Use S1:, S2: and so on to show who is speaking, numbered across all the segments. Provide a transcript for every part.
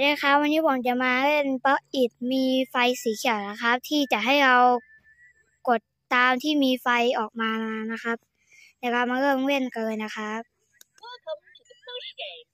S1: ดีครับ วันนี้ผมจะมาเล่นปาะอิดมีไฟสีเขียวนะครับ ที่จะให้เรากดตามที่มีไฟออกมานะครับ เดี๋ยวเรามาเริ่มเล่นกันเลยนะครับ
S2: Welcome to the push game.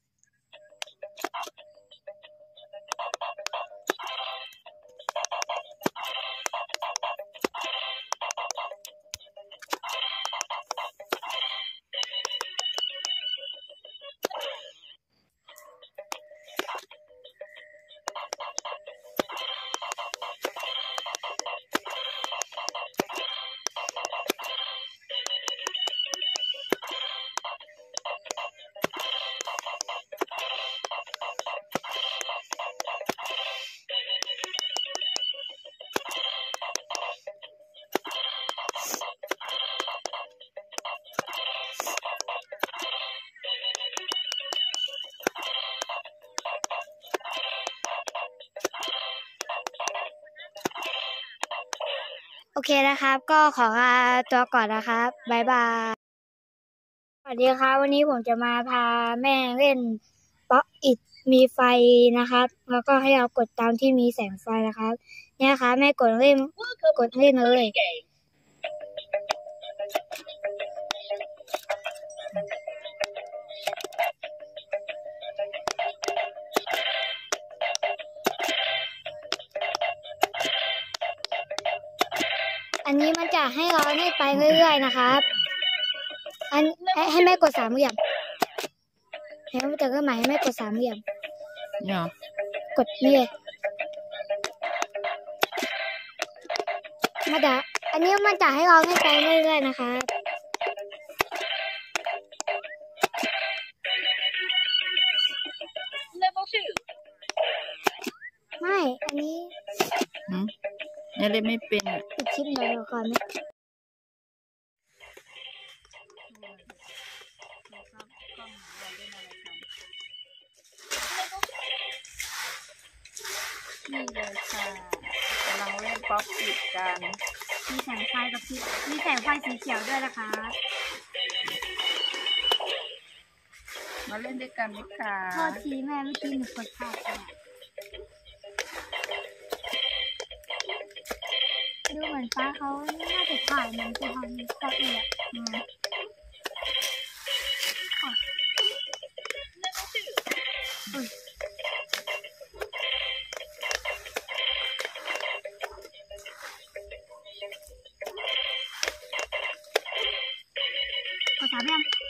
S1: โอเคนะครับ ก็ขอลาตัวก่อนนะครับบายบายสวัสดีครับ วันนี้ผมจะมาพาแม่เล่นป๊อกอิดมีไฟนะครับ แล้วก็ให้เรากดตามที่มีแสงไฟนะครับ เนี่ยครับแม่กดเล่น
S2: ก
S1: ด
S2: เล่
S1: นเล
S2: ย
S1: อันนี้มันจะให้เราให้ไปเรื่อยๆนะครับ อันให้ให้แม่กดสามเหลี่ยมให้มันจะก็หมายให้แม่กดสามเหลี่ยม
S3: เนี่ย
S1: กดนี่เลยมันจะอันนี้มันจะให้เราให้ไปเรื่อยๆนะครับ
S2: Level two.
S1: ไม่ อันนี้
S3: หืม เนี่ยเล่นไม่เป็นอะ
S1: ปิดคลิปหน่อยก่อนไหมนี่เลยค่ะ
S3: กำลังเล่นป๊อปอิดกัน
S1: มีแสงไฟกับพริบมีแสงไฟสีเขียวด้วยนะคะ
S3: มาเล่นด้วยกันไหมคะ
S1: โทษทีแม่เมื่อกี้หนูกดพลาดไป มือนฟ้าเขาน่าจะถ่ายมันจะทำตัวเอียดนะ
S3: ภาษาเบีง